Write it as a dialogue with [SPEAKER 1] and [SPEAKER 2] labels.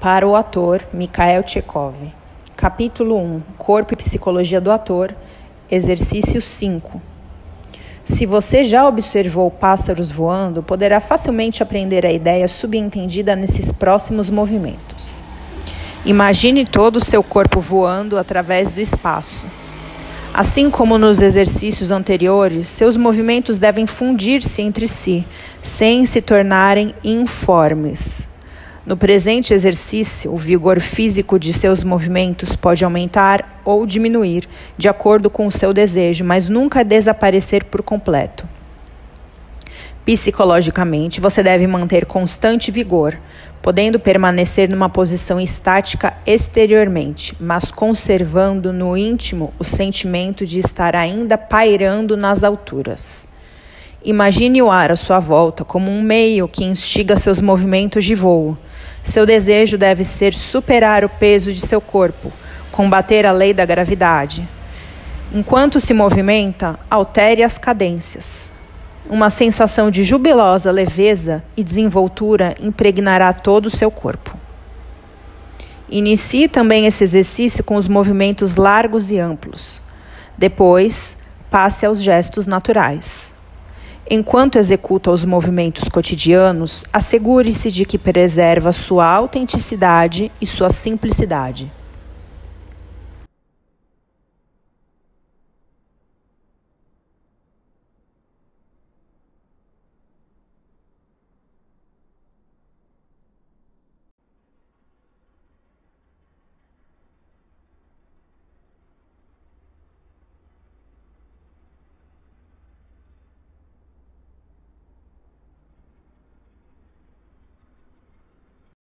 [SPEAKER 1] Para o ator Mikhail Chekhov. Capítulo 1 Corpo e Psicologia do Ator. Exercício 5. Se você já observou pássaros voando, poderá facilmente aprender a ideia subentendida nesses próximos movimentos. Imagine todo o seu corpo voando através do espaço. Assim como nos exercícios anteriores, seus movimentos devem fundir-se entre si, sem se tornarem informes. No presente exercício, o vigor físico de seus movimentos pode aumentar ou diminuir, de acordo com o seu desejo, mas nunca desaparecer por completo. Psicologicamente, você deve manter constante vigor, podendo permanecer numa posição estática exteriormente, mas conservando no íntimo o sentimento de estar ainda pairando nas alturas. Imagine o ar à sua volta como um meio que instiga seus movimentos de voo. Seu desejo deve ser superar o peso de seu corpo, combater a lei da gravidade. Enquanto se movimenta, altere as cadências. Uma sensação de jubilosa leveza e desenvoltura impregnará todo o seu corpo. Inicie também esse exercício com os movimentos largos e amplos. Depois, passe aos gestos naturais. Enquanto executa os movimentos cotidianos, assegure-se de que preserva sua autenticidade e sua simplicidade.